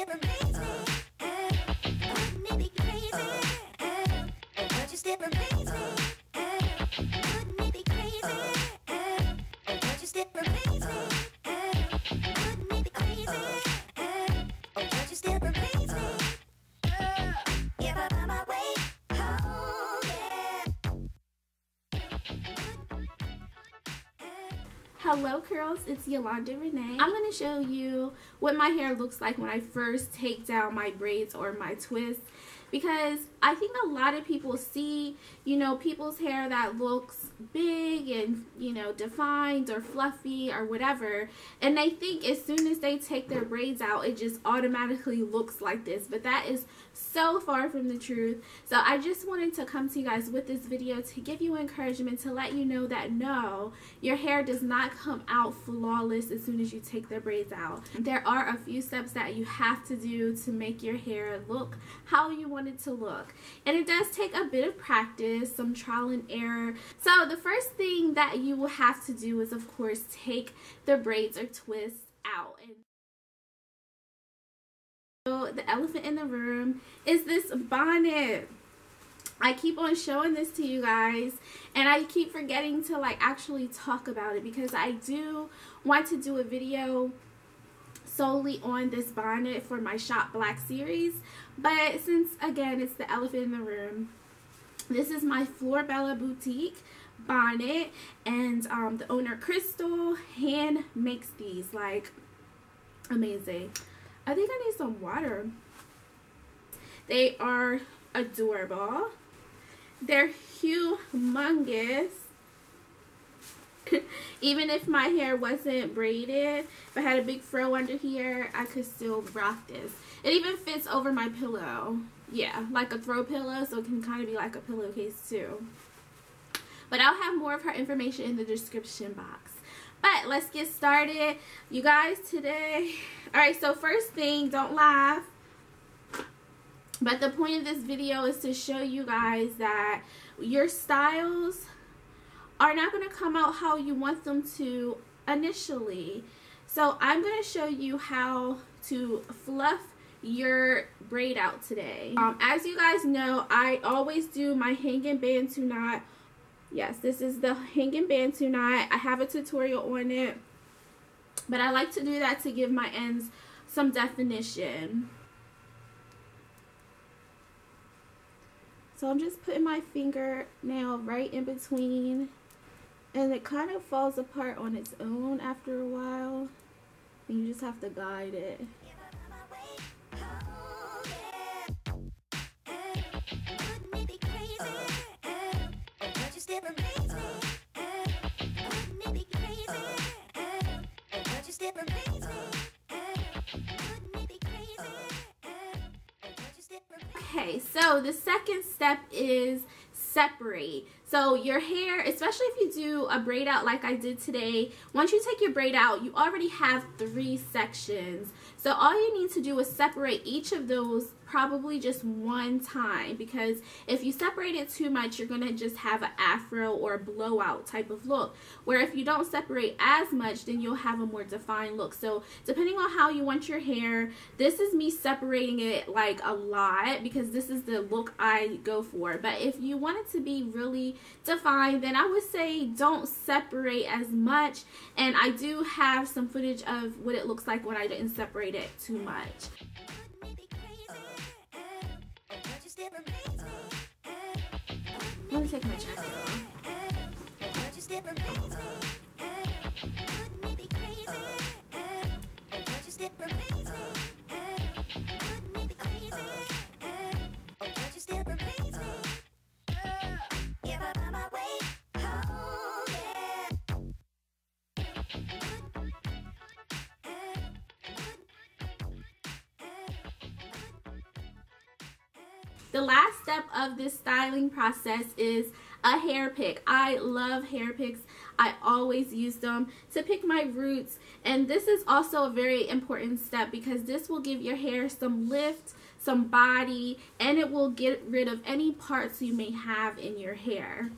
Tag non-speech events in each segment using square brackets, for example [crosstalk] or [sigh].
still Hello curls, it's Yolanda Renee. I'm going to show you what my hair looks like when I first take down my braids or my twists because I think a lot of people see, you know, people's hair that looks big and, you know, defined or fluffy or whatever, and they think as soon as they take their braids out, it just automatically looks like this, but that is so far from the truth. So I just wanted to come to you guys with this video to give you encouragement to let you know that no, your hair does not come out flawless as soon as you take the braids out. There are a few steps that you have to do to make your hair look how you want it to look. And it does take a bit of practice, some trial and error. So the first thing that you will have to do is of course take the braids or twists out. And the elephant in the room is this bonnet. I keep on showing this to you guys and I keep forgetting to like actually talk about it because I do want to do a video solely on this bonnet for my shop black series but since again it's the elephant in the room this is my Florbella boutique bonnet and um, the owner Crystal hand makes these like amazing I think I need some water. They are adorable. They're humongous. [laughs] Even if my hair wasn't braided if I had a big fro under here I could still rock this. It even fits over my pillow. Yeah like a throw pillow so it can kind of be like a pillowcase too. But I'll have more of her information in the description box but let's get started you guys today alright so first thing don't laugh but the point of this video is to show you guys that your styles are not going to come out how you want them to initially. So I'm going to show you how to fluff your braid out today. Um, as you guys know, I always do my hanging bantu knot. Yes, this is the hanging bantu knot. I have a tutorial on it. But I like to do that to give my ends some definition. So I'm just putting my finger now right in between and it kind of falls apart on its own after a while and you just have to guide it. Okay, so the second step is separate. So your hair, especially if you do a braid out like I did today, once you take your braid out, you already have three sections. So all you need to do is separate each of those probably just one time because if you separate it too much you're gonna just have an afro or a blowout type of look. Where if you don't separate as much then you'll have a more defined look. So depending on how you want your hair this is me separating it like a lot because this is the look I go for. But if you want it to be really defined then I would say don't separate as much. And I do have some footage of what it looks like when I didn't separate it too much. Let me take my jacket. The last step of this styling process is a hair pick. I love hair picks. I always use them to pick my roots and this is also a very important step because this will give your hair some lift, some body, and it will get rid of any parts you may have in your hair.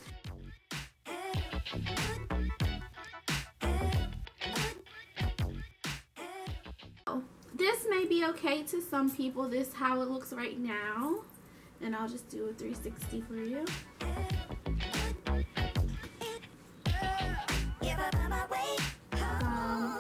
This may be okay to some people. This is how it looks right now. And I'll just do a 360 for you. Um,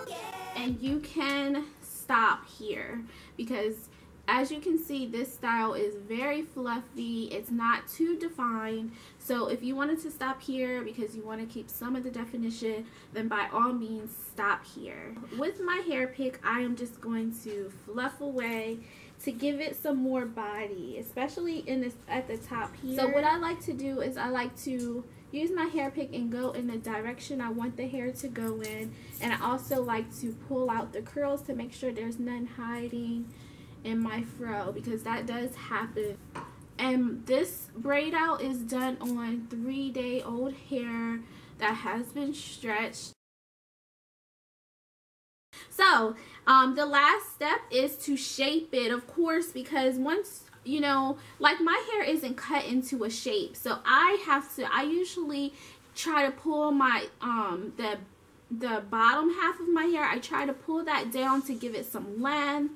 and you can stop here because as you can see this style is very fluffy. It's not too defined. So if you wanted to stop here because you want to keep some of the definition then by all means stop here. With my hair pick I am just going to fluff away to give it some more body especially in this at the top here. So what I like to do is I like to use my hair pick and go in the direction I want the hair to go in. And I also like to pull out the curls to make sure there's none hiding in my fro because that does happen. And this braid out is done on three day old hair that has been stretched so um, the last step is to shape it of course because once you know like my hair isn't cut into a shape. So I have to I usually try to pull my um the the bottom half of my hair. I try to pull that down to give it some length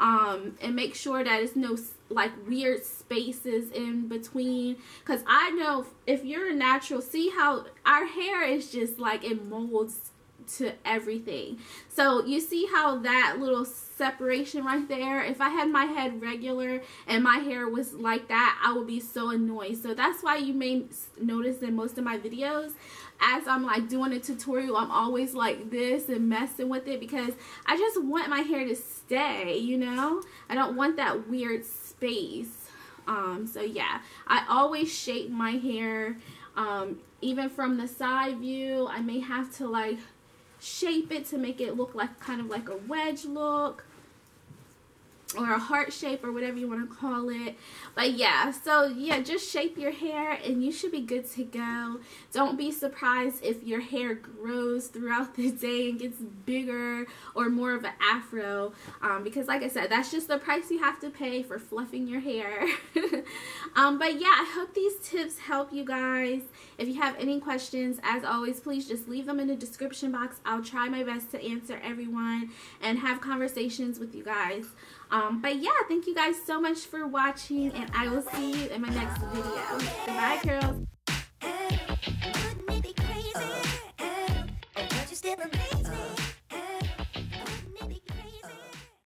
um, and make sure that it's no like weird spaces in between. Because I know if you're a natural see how our hair is just like it molds to everything so you see how that little separation right there if I had my head regular and my hair was like that I would be so annoyed so that's why you may notice in most of my videos as I'm like doing a tutorial, I'm always like this and messing with it because I just want my hair to stay, you know? I don't want that weird space. Um, so yeah, I always shape my hair, um, even from the side view. I may have to like shape it to make it look like kind of like a wedge look or a heart shape or whatever you want to call it. But yeah so yeah just shape your hair and you should be good to go. Don't be surprised if your hair grows throughout [laughs] the day and gets bigger or more of an afro. Um, because like I said that's just the price you have to pay for fluffing your hair. [laughs] Um, but yeah I hope these tips help you guys. If you have any questions as always please just leave them in the description box. I'll try my best to answer everyone and have conversations with you guys. Um, Um, but yeah, thank you guys so much for watching, and I will see you in my next video. Bye, girls.